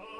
Oh.